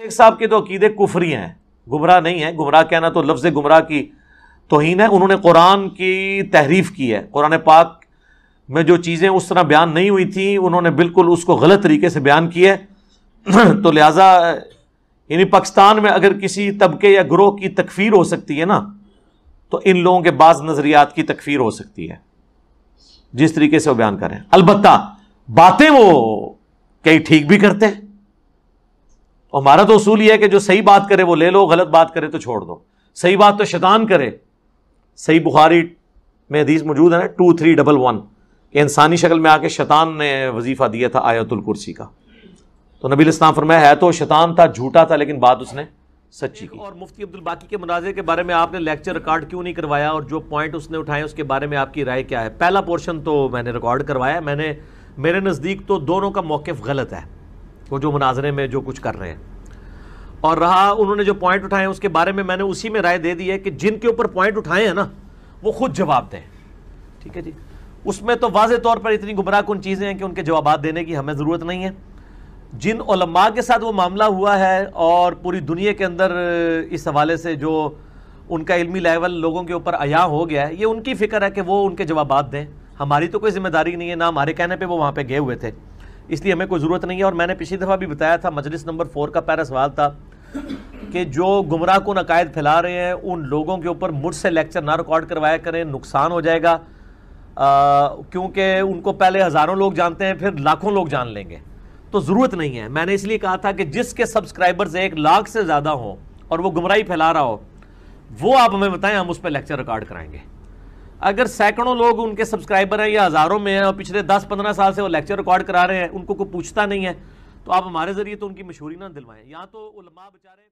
शेख साहब के तो अकीदे कुफरी हैं। गुमराह नहीं है। गुमराह कहना तो लफ्ज़ गुमराह की तोहन है। उन्होंने कुरान की तहरीफ की है। कुरान पाक में जो चीज़ें उस तरह बयान नहीं हुई थी, उन्होंने बिल्कुल उसको गलत तरीके से बयान किया है। तो लिहाजा, यानी पाकिस्तान में अगर किसी तबके या ग्रोह की तकफीर हो सकती है ना तो इन लोगों के बाज़ नज़रियात की तकफीर हो सकती है। जिस तरीके से वो बयान करें अलबत्ता, बातें वो कई ठीक भी करते हैं। हमारा तो उसूल यह है कि जो सही बात करे वो ले लो, गलत बात करे तो छोड़ दो। सही बात तो शैतान करे। सही बुखारी में हदीस मौजूद है ना टू थ्री डबल वन कि इंसानी शक्ल में आके शैतान ने वजीफ़ा दिया था आयतुल कुर्सी का। तो नबी इस्लाम फरमाया, है तो शैतान था, झूठा था, लेकिन बात उसने सच्ची की। और मुफ्ती अब्दुल बाकी के मुनाजे के बारे में आपने लेक्चर रिकॉर्ड क्यों नहीं करवाया और जो पॉइंट उसने उठाए उसके बारे में आपकी राय क्या है? पहला पोर्शन तो मैंने रिकॉर्ड करवाया। मैंने, मेरे नज़दीक तो दोनों का मौक़ गलत है। वो जो मुनाजरे में जो कुछ कर रहे हैं। और रहा, उन्होंने जो पॉइंट उठाए, उसके बारे में मैंने उसी में राय दे दी है कि जिनके ऊपर पॉइंट उठाए हैं ना, वो खुद जवाब दें। ठीक है जी? उसमें तो वाज तौर पर इतनी गुमराह कन चीज़ें हैं कि उनके जवाब देने की हमें ज़रूरत नहीं है। जिन ओलमा के साथ वो मामला हुआ है और पूरी दुनिया के अंदर, इस हवाले से जो उनका इल्मी लेवल लोगों के ऊपर अया हो गया है, ये उनकी फ़िक्र है कि वो उनके जवाब दें। हमारी तो कोई ज़िम्मेदारी नहीं है, ना हमारे कहने पे वो वहाँ पे गए हुए थे। इसलिए हमें कोई ज़रूरत नहीं है। और मैंने पिछली दफ़ा भी बताया था, मजलिस नंबर फोर का पहला सवाल था कि जो गुमराह कन अकायद फैला रहे हैं, उन लोगों के ऊपर मुझसे लेक्चर ना रिकॉर्ड करवाया करें, नुकसान हो जाएगा। क्योंकि उनको पहले हज़ारों लोग जानते हैं, फिर लाखों लोग जान लेंगे। तो ज़रूरत नहीं है। मैंने इसलिए कहा था कि जिसके सब्सक्राइबर्स एक लाख से ज़्यादा हों और वो गुमराही फैला रहा हो, वो आप हमें बताएँ, हम उस पर लेक्चर रिकॉर्ड कराएँगे। अगर सैकड़ों लोग उनके सब्सक्राइबर हैं या हज़ारों में हैं और पिछले दस पंद्रह साल से वो लेक्चर रिकॉर्ड करा रहे हैं, उनको कोई पूछता नहीं है तो आप हमारे ज़रिए तो उनकी मशहूरी ना दिलवाएँ। या तो उलमा बेचारे